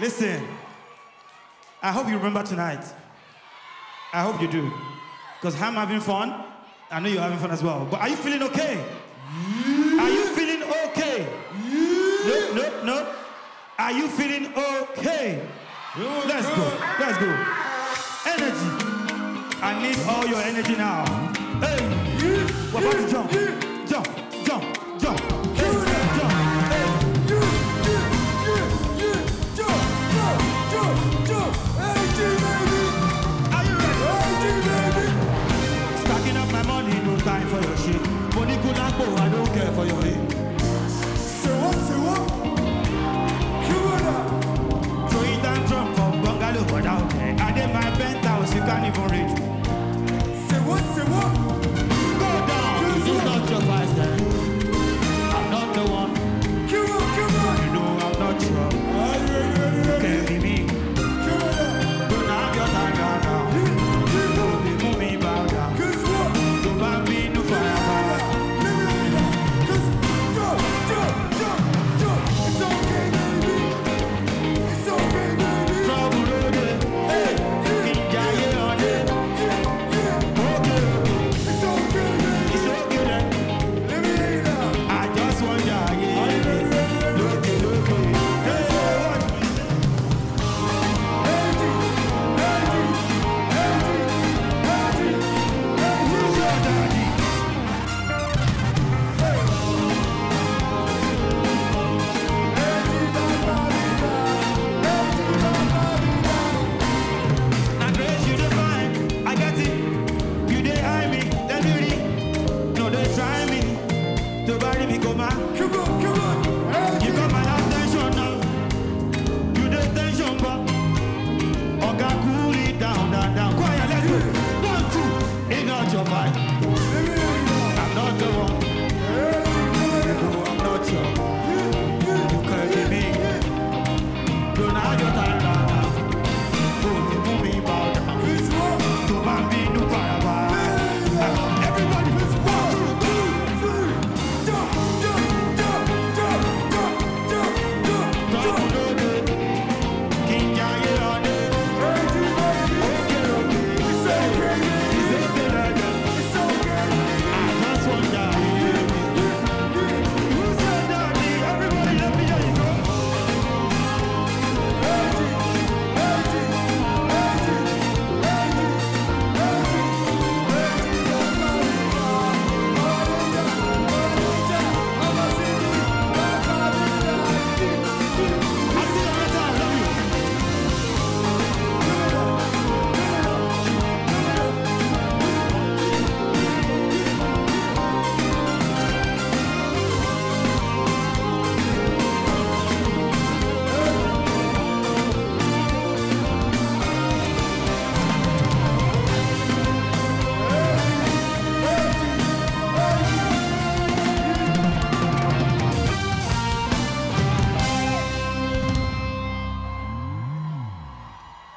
Listen, I hope you remember tonight. I hope you do. Because I'm having fun. I know you're having fun as well. But are you feeling okay? Are you feeling okay? No, no, no. Are you feeling okay? Let's go. Let's go. Energy. I need all your energy now. Hey, we're about to jump. Jump, jump, jump. Don't care for your hate. Throw it and drum from bungalow but out there. I did my penthouse, you can't even reach. Go down, this is not your your fight. I'm not the one. No, I'm not your.